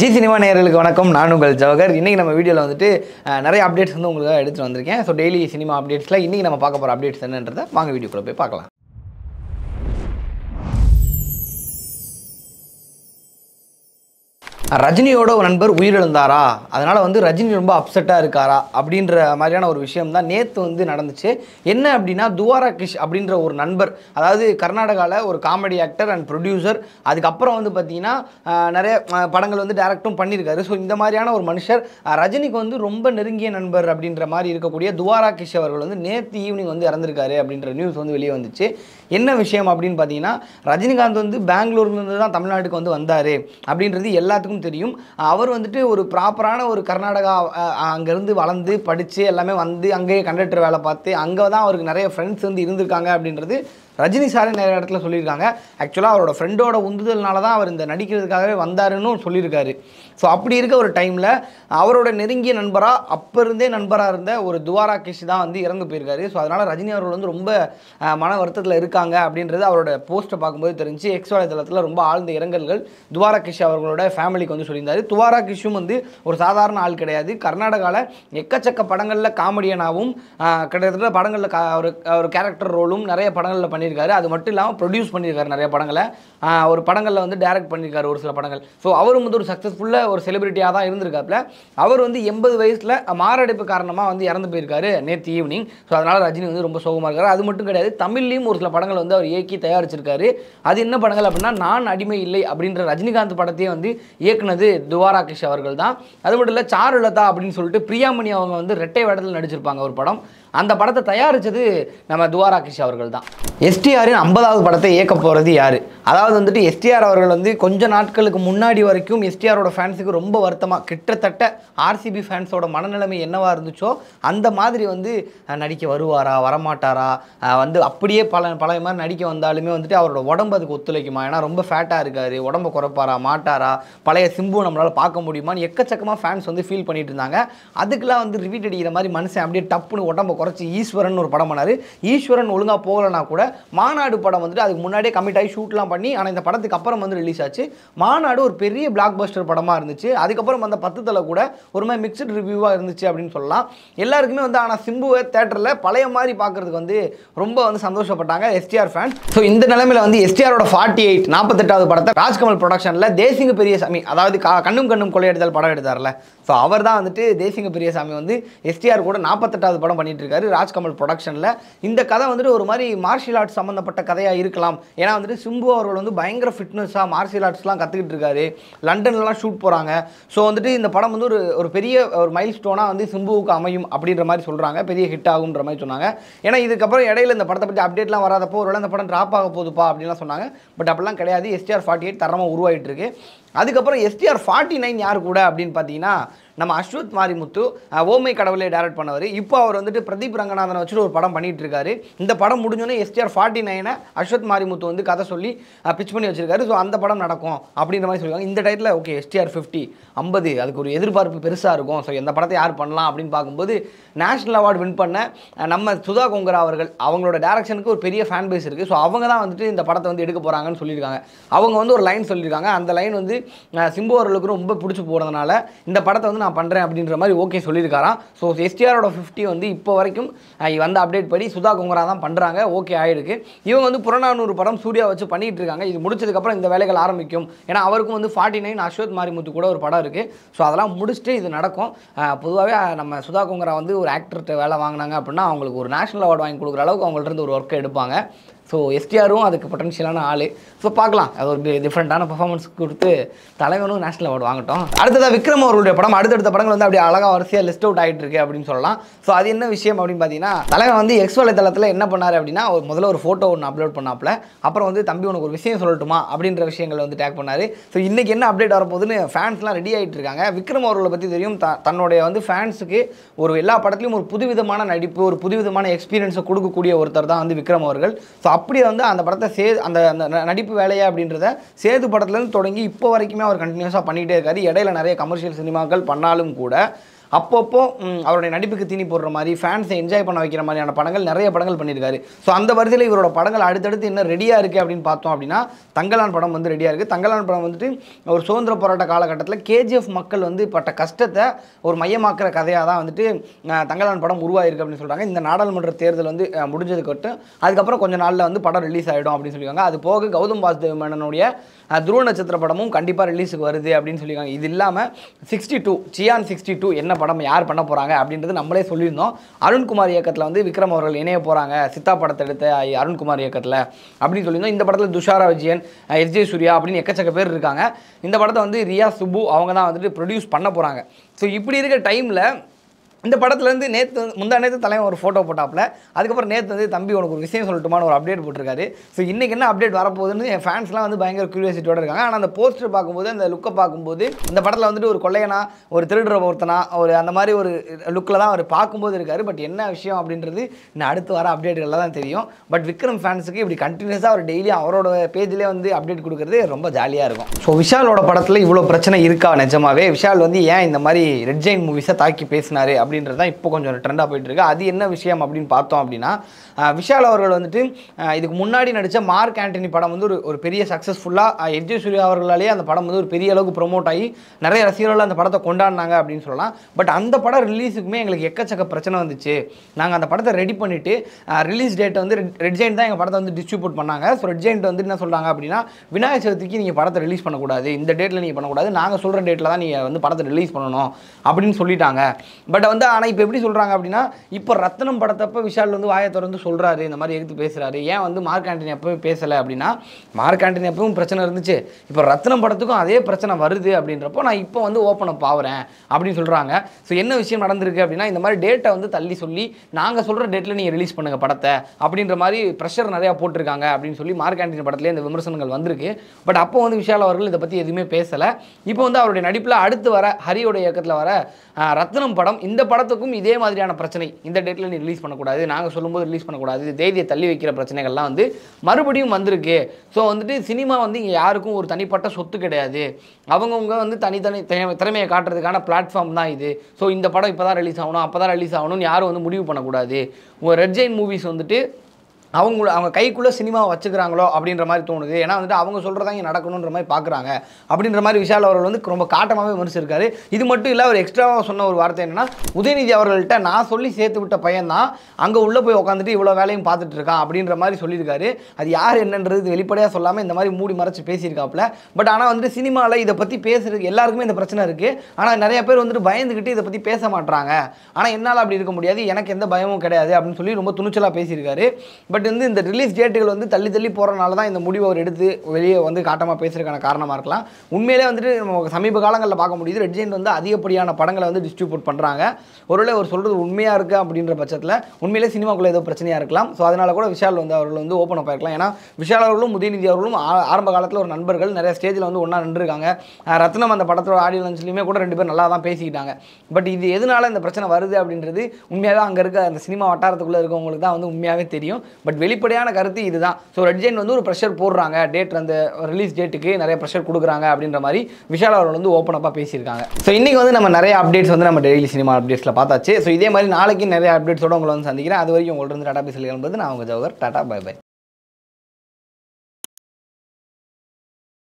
G cinema நேயர்களுக்கு வணக்கம். நான் உங்கள் ஜவஹர். இன்றைக்கி நம்ம வீடியோவில் வந்துட்டு நிறைய அப்டேட்ஸ் வந்து உங்களுக்காக எடுத்துகிட்டு வந்திருக்கேன். ஸோ டெய்லி சினிமா அப்டேட்ஸில் இன்றைக்கி நம்ம பார்க்க போகிற அப்டேட்ஸ் என்னன்றதை வாங்க வீடியோக்குள்ளே போய் பார்க்கலாம். ரஜினியோட ஒரு நண்பர் உயிரிழந்தாரா? அதனால் வந்து ரஜினி ரொம்ப அப்செட்டாக இருக்காரா? அப்படின்ற மாதிரியான ஒரு விஷயம் தான் நேற்று வந்து நடந்துச்சு. என்ன அப்படின்னா துவாரா கிஷ் அப்படின்ற ஒரு நண்பர் அதாவது கர்நாடகாவில் ஒரு காமெடி ஆக்டர் அண்ட் ப்ரொடியூசர் அதுக்கப்புறம் வந்து பார்த்திங்கன்னா நிறைய படங்கள் வந்து டேரக்டும் பண்ணியிருக்காரு. ஸோ இந்த மாதிரியான ஒரு மனுஷர் ரஜினிக்கு வந்து ரொம்ப நெருங்கிய நண்பர் அப்படின்ற மாதிரி இருக்கக்கூடிய துவாரா கிஷ் அவர்கள் வந்து நேற்று ஈவினிங் வந்து இறந்துருக்காரு அப்படின்ற நியூஸ் வந்து வெளியே வந்துச்சு. என்ன விஷயம் அப்படின்னு பார்த்தீங்கன்னா ரஜினிகாந்த் வந்து பெங்களூர்லேருந்து தான் தமிழ்நாட்டுக்கு வந்து வந்தார் அப்படின்றது எல்லாத்துக்கும் தெரியும். அவர் வந்துட்டு ஒரு ப்ராப்பரான ஒரு கர்நாடகா அங்கேருந்து வளர்ந்து படித்து எல்லாமே வந்து அங்கேயே கண்டக்டர் வேலை பார்த்து அங்கே தான் அவருக்கு நிறைய ஃப்ரெண்ட்ஸ் வந்து இருந்திருக்காங்க அப்படின்றது ரஜினி சாரே நிறைய இடத்துல சொல்லியிருக்காங்க. ஆக்சுவலாக அவரோட ஃப்ரெண்டோட உந்துதல்னால தான் அவர் இந்த நடிக்கிறதுக்காகவே வந்தாருன்னு சொல்லியிருக்காரு. ஸோ அப்படி இருக்க ஒரு டைமில் அவரோட நெருங்கிய நண்பராக அப்போ இருந்தே நண்பராக இருந்த ஒரு துவாரா கிஷ் தான் வந்து இறந்து போயிருக்காரு. ஸோ அதனால் ரஜினி அவர்கள் வந்து ரொம்ப மன வருத்தத்தில் இருக்காங்க அப்படின்றது அவரோட போஸ்ட்டை பார்க்கும்போது தெரிஞ்சு. எக்ஸ் வலைதளத்தில் ரொம்ப ஆழ்ந்த இரங்கல்கள் துவாரா கிஷ் அவர்களோட ஃபேமிலிக்கு வந்து சொல்லியிருந்தாரு. துவாரா கிஷும் வந்து ஒரு சாதாரண ஆள் கிடையாது. கர்நாடகாவில் எக்கச்சக்க படங்களில் காமெடியனாகவும் கிட்டத்தட்ட படங்களில் கா ஒரு ஒரு கேரக்டர் ரோலும் நிறைய படங்களில் பண்ணி பண்ணியிருக்காரு. அது மட்டும் இல்லாமல் ப்ரொடியூஸ் பண்ணியிருக்காரு நிறைய படங்களை. ஒரு படங்களில் வந்து டைரக்ட் பண்ணியிருக்காரு ஒரு சில படங்கள். ஸோ அவரும் வந்து ஒரு சக்ஸஸ்ஃபுல்லாக ஒரு செலிபிரிட்டியாக தான் இருந்திருக்காப்புல. அவர் வந்து எண்பது வயசில் மாரடைப்பு காரணமாக வந்து இறந்து போயிருக்காரு நேற்று ஈவினிங் ஸோ அதனால் ரஜினி வந்து ரொம்ப சோகமாக இருக்காரு. அது மட்டும் கிடையாது தமிழ்லையும் ஒரு சில படங்கள் வந்து அவர் இயக்கி தயாரிச்சிருக்காரு. அது என்ன படங்கள் அப்படின்னா நான் அடிமை இல்லை அப்படின்ற ரஜினிகாந்த் படத்தையே வந்து இயக்குனது துவாராகிஷ் அவர்கள் தான். அது மட்டும் இல்லை சாருலதா அப்படின்னு சொல்லிட்டு பிரியாமணி அவங்க வந்து ரெட்டை வேடத்தில் நடிச்சிருப்பாங்க ஒரு படம். அந்த படத்தை தயாரித்தது நம்ம துவாரா கிஷ் அவர்கள் தான் எஸ்டிஆரின் ஐம்பதாவது படத்தை இயக்க போகிறது யார்? அதாவது வந்துட்டு எஸ்டிஆர் அவர்கள் வந்து கொஞ்ச நாட்களுக்கு முன்னாடி வரைக்கும் எஸ்டிஆரோட ஃபேன்ஸுக்கு ரொம்ப வருத்தமாக கிட்டத்தட்ட ஆர்சிபி ஃபேன்ஸோட மனநிலைமை என்னவாக இருந்துச்சோ அந்த மாதிரி வந்து நடிக்க வருவாரா வரமாட்டாரா வந்து அப்படியே பல பழைய மாதிரி நடிக்க வந்தாலுமே வந்துட்டு அவரோட உடம்பு அதுக்கு ஒத்துழைக்குமா? ஏன்னா ரொம்ப ஃபேட்டாக இருக்கார் உடம்ப குறைப்பாரா மாட்டாரா பழைய சிம்பு நம்மளால் பார்க்க முடியுமான்னு எக்கச்சக்கமாக ஃபேன்ஸ் வந்து ஃபீல் பண்ணிட்டு இருந்தாங்க. அதுக்கெல்லாம் வந்து ரிவீட் அடிக்கிற மாதிரி மனுஷன் அப்படியே டப்புன்னு உடம்பு குறைச்சி ஈஸ்வரன் ஒரு படம் பண்ணார். ஈஸ்வரன் ஒழுங்காக போகலைனா கூட மாநாடு படம் வந்துட்டு அதுக்கு முன்னாடியே கமிட் ஆகி ஷூட்லாம் பண்ணி ஆனால் இந்த படத்துக்கு அப்புறம் வந்து ரிலீஸ் ஆச்சு. மாநாடு ஒரு பெரிய பிளாக் பஸ்டர் படமாக இருந்துச்சு. அதுக்கப்புறம் அந்த பத்து தலை கூட ஒரு மாதிரி மிக்சட் ரிவ்யூவாக இருந்துச்சு அப்படின்னு சொல்லலாம். எல்லாருக்குமே வந்து ஆனால் சிம்புவை தேட்டரில் பழைய மாதிரி பார்க்கறதுக்கு வந்து ரொம்ப வந்து சந்தோஷப்பட்டாங்க எஸ்டிஆர் ஃபேன்ஸ் ஸோ இந்த நிலமையில வந்து எஸ்டிஆரோட ஃபார்ட்டி எயிட் நாற்பத்தெட்டாவது படத்தை ராஜ்கமல் ப்ரொடக்ஷனில் தேசிங்க பெரியசாமி அதாவது கா- கண்ணும் கண்ணும் கொள்ளையடித்தல் படம் எடுத்தார்ல. ஸோ அவர் தான் வந்துட்டு தேசிங்க பெரியசாமி வந்து எஸ்டிஆர் கூட நாற்பத்தெட்டாவது படம் பண்ணிட்டு இருக்காரு. ராஜ்கமல் ப்ரொடக்ஷனில் இந்த கதை வந்துட்டு ஒரு மாதிரி மார்ஷியல் ஆர்ட்ஸ் சம்மந்தப்பட்ட கதையாக இருக்கலாம். ஏன்னா வந்துட்டு சிம்பு அவர்கள் வந்து பயங்கர ஃபிட்னஸாக மார்ஷியல் ஆர்ட்ஸ்லாம் கற்றுக்கிட்டு இருக்காரு. லண்டன்லலாம் ஷூட் போகிறாங்க ஸோ வந்துட்டு இந்த படம் வந்து ஒரு ஒரு பெரிய ஒரு மைல் ஸ்டோனாக வந்து சிம்புவுக்கு அமையும் அப்படின்ற மாதிரி சொல்கிறாங்க பெரிய ஹிட் ஆகுன்ற மாதிரி சொன்னாங்க. ஏன்னா இதுக்கப்புறம் இடையில இந்த படத்தை பற்றி அப்டேட்லாம் வராதப்போ ஒரு இந்த படம் ட்ராப் ஆக போகுதுப்பா அப்படின்லாம் சொன்னாங்க. பட் அப்படிலாம் கிடையாது. எஸ்டிஆர் ஃபார்ட்டி எயிட் தரமாக உருவாயிட்டு இருக்கு. அதுக்கப்புறம் எஸ்டிஆர் ஃபார்ட்டி நைன் யார் கூட அப்படின்னு பார்த்தீங்கன்னா நம்ம அஸ்வத் மாரிமுத்து ஓமை கடவுளை டைரக்ட் பண்ணவர். இப்போ அவர் வந்துட்டு பிரதீப் ரங்கநாதனை வச்சுட்டு ஒரு படம் பண்ணிட்டு இருக்காரு இந்த படம் முடிஞ்சோன்னே STR forty nine Ashwath Marimuthu வந்து கதை சொல்லி பிச் பண்ணி வச்சிருக்காரு. ஸோ அந்த படம் நடக்கும் அப்படின்ற மாதிரி சொல்லுவாங்க இந்த டயத்தில் ஓகே எஸ்டிஆர் ஃபிஃப்டி ஐம்பது அதுக்கு ஒரு எதிர்பார்ப்பு பெருசாக இருக்கும். ஸோ எந்த படத்தை யார் பண்ணலாம் அப்படின்னு பார்க்கும்போது நேஷனல் அவார்டு வின் பண்ண நம்ம சுதா கொங்கரா அவர்கள் அவங்களோட டேரக்ஷனுக்கு ஒரு பெரிய ஃபேன் பேஸ் இருக்குது ஸோ அவங்க தான் வந்துட்டு இந்த படத்தை வந்து எடுக்க போகிறாங்கன்னு சொல்லியிருக்காங்க. அவங்க வந்து ஒரு லைன் சொல்லியிருக்காங்க. அந்த லைன் வந்து சிம்பு அவர்களுக்கு ரொம்ப பிடிச்சி போகிறதுனால இந்த படத்தை வந்து நான் பண்ணுறேன் அப்படின்ற மாதிரி ஓகே சொல்லியிருக்காராம். ஸோ எஸ்டிஆரோட ஃபிஃப்டி வந்து இப்போ வரைக்கும் வந்த அப்டேட் படி சுதா குங்கரா தான் பண்ணுறாங்க ஓகே ஆகிருக்கு இவங்க வந்து புறநானூறு படம் சூர்யா வச்சு பண்ணிகிட்டு இருக்காங்க. இது முடிச்சதுக்கப்புறம் இந்த வேலைகள் ஆரம்பிக்கும். ஏன்னா அவருக்கும் வந்து ஃபார்ட்டி நைன் அஸ்வத் மாரிமுத்து கூட ஒரு படம் இருக்குது ஸோ அதெல்லாம் முடிச்சுட்டு இது நடக்கும். பொதுவாகவே நம்ம சுதா குங்கரா வந்து ஒரு ஆக்டர்கிட்ட வேலை வாங்கினாங்க அப்படின்னா அவங்களுக்கு ஒரு நேஷனல் அவார்டு வாங்கி கொடுக்குற அளவுக்கு அவங்கள்ட்ட இருந்து ஒரு ஒர்க்கை எடுப்பாங்க. ஸோ எஸ்டிஆரும் அதுக்கு பொட்டன்ஷியலான ஆள். ஸோ பார்க்கலாம். அது ஒரு டிஃப்ரெண்ட்டான பர்ஃபார்மன்ஸ் கொடுத்து தலைவனும் நேஷனல் அவார்டு வாங்கட்டும். அடுத்ததாக விக்ரம் அவர்களுடைய படம். அடுத்தடுத்த படங்கள் வந்து அப்படியே அழகாக வரிசையாக லிஸ்ட் அவுட் ஆகிட்டு இருக்கு அப்படின்னு சொல்லலாம். ஸோ அது என்ன விஷயம் அப்படின்னு பார்த்தீங்கன்னா தலைவன் வந்து எக்ஸ் வலைத்தளத்தில் என்ன பண்ணார் அப்படின்னா ஒரு முதல்ல ஒரு ஃபோட்டோ ஒன்று அப்லோட் பண்ணாப்புல. அப்புறம் வந்து தம்பி உனக்கு ஒரு விஷயம் சொல்லட்டுமா? அப்படின்ற விஷயங்களை வந்து டேக் பண்ணார். ஸோ இன்றைக்கி என்ன அப்டேட் வரப்போகுதுன்னு ஃபேன்ஸ்லாம் ரெடி ஆகிட்டு இருக்காங்க. விக்ரம் அவர்களை பற்றி தெரியும். த தன்னுடைய வந்து ஃபேன்ஸுக்கு ஒரு எல்லா படத்துலையும் ஒரு புதுவிதமான நடிப்பு ஒரு புதுவிதமான எக்ஸ்பீரியன்ஸை கொடுக்கக்கூடிய ஒருத்தர் தான் வந்து விக்ரம் அவர்கள். ஸோ அப்படியே வந்து அந்த படத்தை சே அந்த அந்த ந- நடிப்பு வேலையா அப்படின்றத சேது படத்துலேருந்து தொடங்கி இப்போ வரைக்குமே அவர் கண்டினியூஸாக பண்ணிகிட்டே இருக்காரு. இடையில நிறைய கமர்ஷியல் சினிமாக்கள் பண்ணாலும் கூட அப்பப்போ அவருடைய நடிப்புக்கு தீனி போடுற மாதிரி ஃபேன்ஸை என்ஜாய் பண்ண வைக்கிற மாதிரியான படங்கள் நிறைய படங்கள் பண்ணியிருக்காரு. ஸோ அந்த வரிசையில் இவரோட படங்கள் அடுத்தடுத்து என்ன ரெடியாக இருக்குது அப்படின்னு பார்த்தோம் அப்படின்னா தங்கலான் படம் வந்து ரெடியாக இருக்குது தங்கலான் படம் வந்துட்டு ஒரு சுதந்திர போராட்ட காலகட்டத்தில் கேஜிஎஃப் மக்கள் வந்து பட்ட கஷ்டத்தை ஒரு மையமாக்குற கதையாக தான் வந்துட்டு தங்கலான் படம் உருவாயிருக்கு அப்படின்னு சொல்கிறாங்க இந்த நாடாளுமன்ற தேர்தல் வந்து அஹ், முடிஞ்சதுக்கு அதுக்கப்புறம் கொஞ்சம் நாளில் வந்து படம் ரிலீஸ் ஆகிடும் அப்படின்னு சொல்லியிருக்காங்க. அது போக கௌதம் வாசுதேவ் மேனனுடைய துருவ நட்சத்திர படமும் கண்டிப்பாக ரிலீஸுக்கு வருது அப்படின்னு சொல்லியிருக்காங்க. இது இல்லாமல் sixty two Chiyaan sixty two என்ன படம் யார் பண்ண போகிறாங்க அப்படின்றது நம்மளே சொல்லியிருந்தோம். அருண்குமார் இயக்கத்தில் வந்து விக்ரம் அவர்கள் இணைய போகிறாங்க சித்தா படத்தை எடுத்த ஐ- அருண்குமார் இயக்கத்தில் அப்படின்னு சொல்லியிருந்தோம். இந்த படத்தில் துஷாரா விஜயன் எஸ் ஜே சூர்யா அப்படின்னு எக்கச்சக்க பேர் இருக்காங்க. இந்த படத்தை வந்து ரியா சுப்பு அவங்க தான் வந்துட்டு ப்ரொடியூஸ் பண்ண போகிறாங்க ஸோ இப்படி இருக்க டைமில் இந்த படத்துலேருந்து நேற்று முந்தா நேற்று தலைவன் ஒரு ஃபோட்டோ போட்டாப்பில். அதுக்கப்புறம் நேற்று வந்து தம்பி உனக்கு ஒரு விஷயம் சொல்லட்டுமான்னு ஒரு அப்டேட் போட்டிருக்காரு. ஸோ இன்றைக்கி என்ன அப்டேட் வரப்போகுதுன்னு என் ஃபேன்ஸ்லாம் வந்து பயங்கர க்யூரியாசிட்டியோட இருக்காங்க. ஆனால் அந்த போஸ்டர் பார்க்கும்போது அந்த லுக்கை பார்க்கும்போது இந்த படத்தில் வந்துட்டு ஒரு கொள்ளையனா ஒரு திருடுற ஒருத்தனா ஒரு அந்த மாதிரி ஒரு லுக்கில் தான் அவர் பார்க்கும்போது இருக்காரு. பட் என்ன விஷயம் அப்படின்றது இன்னும் அடுத்து வர அப்டேட்டுகளில் தான் தெரியும். பட் விக்ரம் ஃபேன்ஸுக்கு இப்படி கண்டினியூஸாக அவர் டெய்லி அவரோட பேஜ்லேயே வந்து அப்டேட் கொடுக்குறது ரொம்ப ஜாலியாக இருக்கும். ஸோ விஷாலோட படத்தில் இவ்வளோ பிரச்சனை இருக்கா? நிஜமாவே? விஷால் வந்து ஏன் இந்த மாதிரி ரெட் ஜெயின் மூவிஸை தாக்கி பேசினாரு? அப்படின்றது தான் இப்போ கொஞ்சம் ட்ரெண்டாக போயிட்டு இருக்கு அது என்ன விஷயம் அப்படின்னு பார்த்தோம் அப்படின்னா விஷால் அவர்கள் வந்துட்டு இதுக்கு முன்னாடி நடித்த மார்க் ஆண்டனி படம் வந்து ஒரு ஒரு பெரிய சக்ஸஸ்ஃபுல்லாக எஜ்ஜே சூர்யா அவர்களாலேயே அந்த படம் வந்து ஒரு பெரிய அளவுக்கு ப்ரொமோட் ஆகி நிறைய ரசிகர்கள் அந்த படத்தை கொண்டாடினாங்க அப்படின்னு சொல்லலாம். பட் அந்த படம் ரிலீஸுக்குமே எங்களுக்கு எக்கச்சக்க பிரச்சனை வந்துச்சு. நாங்கள் அந்த படத்தை ரெடி பண்ணிவிட்டு ரிலீஸ் டேட் வந்து ரெட் ஜெயின் தான் எங்கள் படத்தை வந்து டிஸ்ட்ரிபியூட் பண்ணாங்க. ஸோ ரெட் ஜெயின்ட் வந்து என்ன சொல்கிறாங்க அப்படின்னா விநாயகர் சதுர்த்திக்கு நீங்கள் படத்தை ரிலீஸ் பண்ணக்கூடாது. இந்த டேட்டில் நீங்கள் பண்ணக்கூடாது. நாங்கள் சொல்கிற டேட்டில் தான் நீங்கள் வந்து படத்தை ரிலீஸ் பண்ணணும் அப்படின்னு சொல்லிட்டாங்க. பட் வந்து ஆனால் இப்போ எப்படி சொல்கிறாங்க அப்படின்னா இப்போ ரத்னம் படத்தப்ப விஷால் வந்து வாயை திறந்து சொல்கிறாரு இந்த மாதிரி எடுத்து பேசுகிறாரு ஏன் வந்து மார்க் ஆண்டனி அப்பவே பேசலை அப்படின்னா மார்க் ஆண்டனி அப்பவும் பிரச்சனை இருந்துச்சு. இப்போ ரத்னம் படத்துக்கும் அதே பிரச்சனை வருது அப்படின்றப்போ நான் இப்போ வந்து ஓப்பன் அப் ஆகிறேன் அப்படின்னு சொல்கிறாங்க ஸோ என்ன விஷயம் நடந்திருக்கு அப்படின்னா இந்த மாதிரி டேட்டை வந்து தள்ளி சொல்லி நாங்கள் சொல்கிற டேட்டில் நீங்கள் ரிலீஸ் பண்ணுங்கள் படத்தை அப்படின்ற மாதிரி ப்ரெஷர் நிறையா போட்டிருக்காங்க அப்படின்னு சொல்லி மார்க் ஆண்டனி படத்துலேயே இந்த விமர்சனங்கள் வந்திருக்கு. பட் அப்போ வந்து விஷால் அவர்கள் இதை பற்றி எதுவுமே பேசலை. இப்போ வந்து அவருடைய நடிப்பில் அடுத்து வர ஹரியோட இயக்கத்தில் வர ரத்னம் படம் இந்த படம் படத்துக்கும் இதே மாதிரியான பிரச்சனை இந்த டேட்டில் நீ ரிலீஸ் பண்ணக்கூடாது. நாங்கள் சொல்லும்போது ரிலீஸ் பண்ணக்கூடாது. தைரியை தள்ளி வைக்கிற பிரச்சனைகள்லாம் வந்து மறுபடியும் வந்திருக்கு. ஸோ வந்துட்டு சினிமா வந்து இங்கே யாருக்கும் ஒரு தனிப்பட்ட சொத்து கிடையாது. அவங்கவுங்க வந்து தனித்தனி திறமையை காட்டுறதுக்கான பிளாட்ஃபார்ம் தான் இது. ஸோ இந்த படம் இப்போ தான் ரிலீஸ் ஆகணும் அப்போ தான் ரிலீஸ் ஆகணும்னு யாரும் வந்து முடிவு பண்ணக்கூடாது. உங்கள் ரெட் ஜெயின் மூவிஸ் வந்துட்டு அவங்க அவங்க கைக்குள்ளே சினிமா வச்சுக்கிறாங்களோ அப்படின்ற மாதிரி தோணுது. ஏன்னா வந்துட்டு அவங்க சொல்கிறதா இங்கே நடக்கணுன்ற மாதிரி பார்க்குறாங்க அப்படின்ற மாதிரி விஷால் அவர்கள் வந்து ரொம்ப காட்டமாகவே விமர்சிச்சிருக்காரு. இது மட்டும் இல்லை அவர் எக்ஸ்ட்ராவாக சொன்ன ஒரு வார்த்தை என்னன்னா உதயநிதி அவர்கள்ட்ட நான் சொல்லி சேர்த்து விட்ட பையன் தான் அங்கே உள்ளே போய் உட்காந்துட்டு இவ்வளோ வேலையும் பார்த்துட்டு இருக்கான் அப்படின்ற மாதிரி சொல்லியிருக்காரு. அது யார் என்னன்றது வெளிப்படையாக சொல்லாமல் இந்த மாதிரி மூடி மறைச்சு பேசியிருக்காப்புல. பட் ஆனால் வந்துட்டு சினிமாவில் இதை பற்றி பேசுறதுக்கு எல்லாருக்குமே இந்த பிரச்சனை இருக்குது ஆனால் நிறைய பேர் வந்துட்டு பயந்துக்கிட்டு இதை பற்றி பேச மாட்றாங்க. ஆனால் என்னால் அப்படி இருக்க முடியாது. எனக்கு எந்த பயமும் கிடையாது அப்படின்னு சொல்லி ரொம்ப துணிச்சலாக பேசியிருக்காரு. பட் வந்து இந்த ரிலீஸ் டேட்டுகள் வந்து தள்ளி தள்ளி போகிறனால தான் இந்த முடிவை அவர் எடுத்து வெளியே வந்து காட்டமாக பேசுறதுக்கான காரணமாக இருக்கலாம். உண்மையிலே வந்துட்டு நம்ம சமீப காலங்களில் பார்க்க முடியுது ரெட் ஜெயின் வந்து அதிகப்படியான படங்களை வந்து டிஸ்ட்ரிபியூட் பண்ணுறாங்க ஒருவேளை அவர் சொல்கிறது உண்மையாக இருக்குது அப்படின்ற பட்சத்தில் உண்மையிலே சினிமாக்குள்ளே ஏதோ பிரச்சனையாக இருக்கலாம். ஸோ அதனால கூட விஷால் வந்து அவர்கள் வந்து ஓப்பன் அப் ஆகிருக்கலாம் ஏன்னா விஷால் அவர்களும் உதயநிதி அவர்களும் ஆரம்ப காலத்தில் ஒரு நண்பர்கள். நிறைய ஸ்டேஜில் வந்து ஒன்றா நின்றுருக்காங்க. ரத்னம் அந்த படத்தோட ஆடியோ லஞ்ச்லையுமே கூட ரெண்டு பேரும் நல்லா தான் பேசிக்கிட்டாங்க. பட் இது எதனால இந்த பிரச்சனை வருது அப்படின்றது உண்மையாக அங்கே இருக்க அந்த சினிமா வட்டாரத்துக்குள்ளே இருக்கவங்களுக்கு தான் வந்து உண்மையாகவே தெரியும். பட் வெளிப்படையான கருத்து இதுதான். ஸோ ரெட் ஜெயின் வந்து ஒரு ப்ரெஷர் போடுறாங்க. டேட் அந்த ரிலீஸ் டேட்டுக்கு நிறைய ப்ரெஷர் கொடுக்குறாங்க அப்படின்ற மாதிரி விஷால் அவர்கள் வந்து ஓப்பன் அப்பாக பேசியிருக்காங்க. ஸோ இன்றைக்கி வந்து நம்ம நிறைய அப்டேட்ஸ் வந்து நம்ம டெய்லி சினிமா அப்டேட்ஸில் பார்த்தாச்சு. ஸோ இதே மாதிரி நாளைக்கு நிறைய அப்டேட்ஸோடு உங்களை வந்து சந்திக்கிறேன். அது வரைக்கும் உங்கள்கிட்ட இருந்து டாடா பேசல் கிளம்புறது நான் உங்கள் ஜவஹர் டாடா பை பை